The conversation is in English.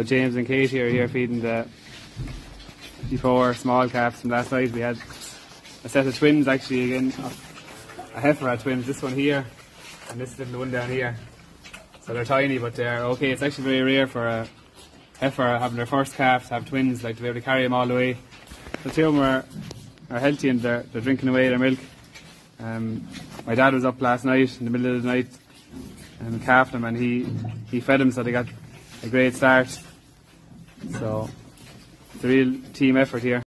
So James and Kate here are here feeding the four small calves from last night. We had a set of twins actually again. A heifer had twins, this one here and this little one down here. So they're tiny but they're okay. It's actually very rare for a heifer having their first calf to have twins, like to be able to carry them all the way. The two of them are, are healthy and they're, they're drinking away their milk. Um, my dad was up last night in the middle of the night and calved them and he, he fed them so they got a great start. So it's a real team effort here.